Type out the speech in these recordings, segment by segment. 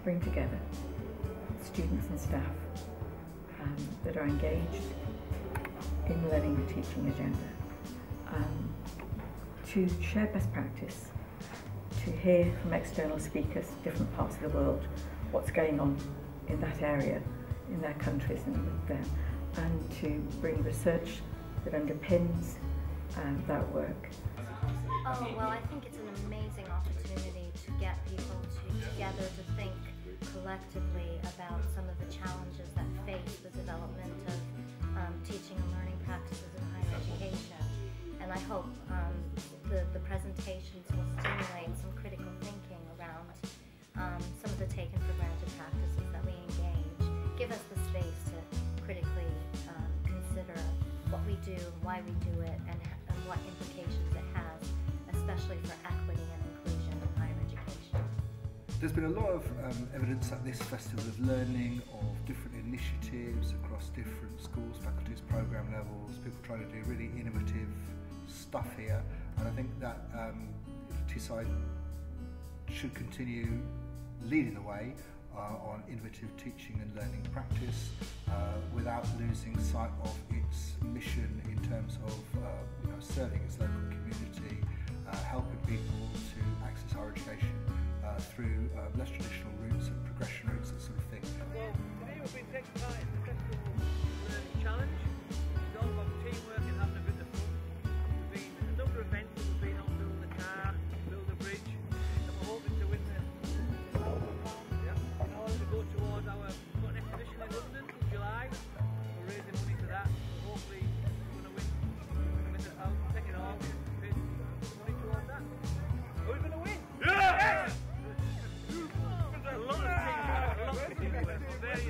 to bring together students and staff um, that are engaged in learning the teaching agenda um, to share best practice, to hear from external speakers, different parts of the world, what's going on in that area, in their countries and with them, and to bring research that underpins um, that work. Oh, well, I think it's an amazing opportunity collectively about some of the challenges that face the development of um, teaching and learning practices in higher education. And I hope um, the, the presentations will stimulate some critical thinking around um, some of the taken for granted practices that we engage, give us the space to critically um, consider what we do, why we do it, and, and what implications it has, There's been a lot of um, evidence at this festival of learning, of different initiatives across different schools, faculties, program levels, people trying to do really innovative stuff here. And I think that um, Teesside should continue leading the way uh, on innovative teaching and learning practice uh, without losing sight of its mission in terms of uh, you know, serving its local community, uh, helping people to access higher education through uh, less traditional routes and progression routes, that sort of thing.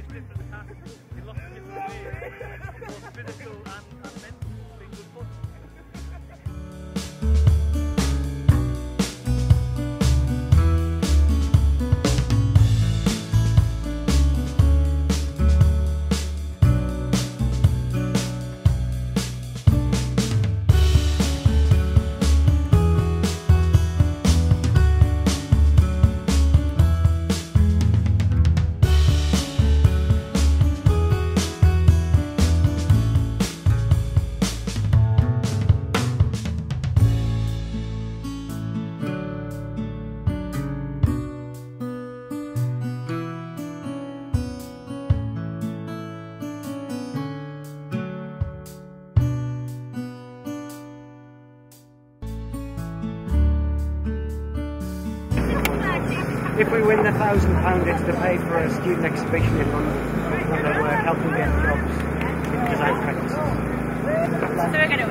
Various different tasks in lots of different ways, both physical and, and mental. It's been good fun. If we win the thousand pound, it's to pay for a student exhibition in London, and then we're helping get jobs in design practices. So we're going to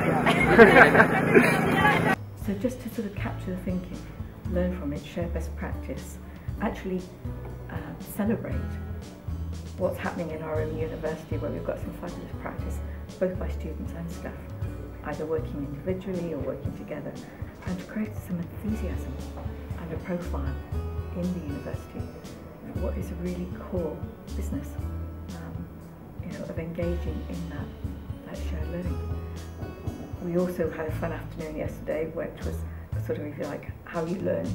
win. So just to sort of capture the thinking, learn from it, share best practice, actually uh, celebrate what's happening in our own university where we've got some fabulous practice, both by students and staff, either working individually or working together, and to create some enthusiasm and a profile in the university what is a really core business, um, you know, of engaging in that, that shared learning. We also had a fun afternoon yesterday, which was sort of, you like, how you learn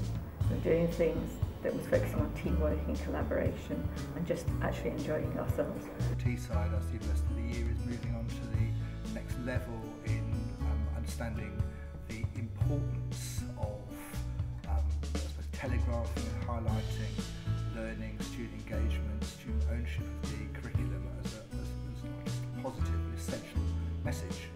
from doing things that was focusing on teamwork and collaboration and just actually enjoying ourselves. The Teesside, as the University of the Year, is moving on to the next level highlighting learning, student engagement, student ownership of the curriculum as a, as, as a positive, essential message.